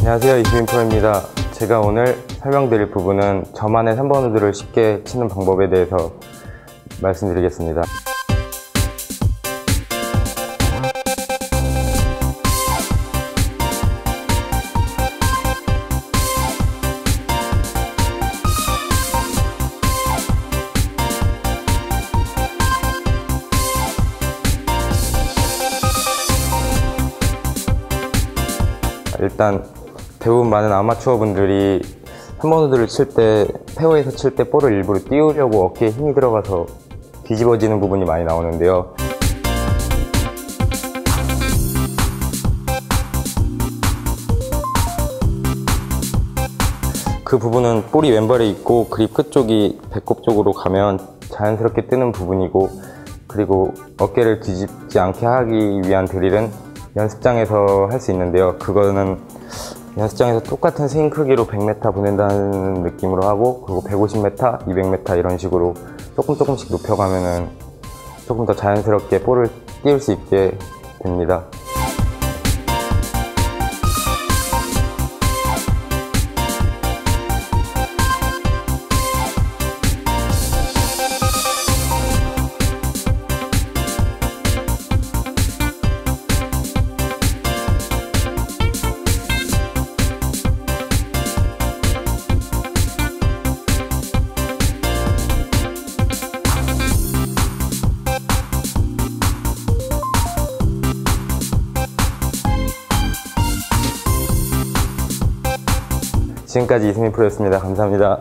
안녕하세요 이수민 프로입니다. 제가 오늘 설명드릴 부분은 저만의 3번 우드를 쉽게 치는 방법에 대해서 말씀드리겠습니다. 일단 대부분 많은 아마추어 분들이 3번 우드를 칠 때 페어에서 칠 때 볼을 일부러 띄우려고 어깨에 힘이 들어가서 뒤집어지는 부분이 많이 나오는데요. 그 부분은 볼이 왼발에 있고 그립 끝쪽이 배꼽 쪽으로 가면 자연스럽게 뜨는 부분이고 그리고 어깨를 뒤집지 않게 하기 위한 드릴은 연습장에서 할 수 있는데요. 그거는 연습장에서 똑같은 스윙 크기로 100m 보낸다는 느낌으로 하고 그리고 150m, 200m 이런 식으로 조금 조금씩 높여가면은 조금 더 자연스럽게 볼을 띄울 수 있게 됩니다. 지금까지 이승민 프로였습니다. 감사합니다.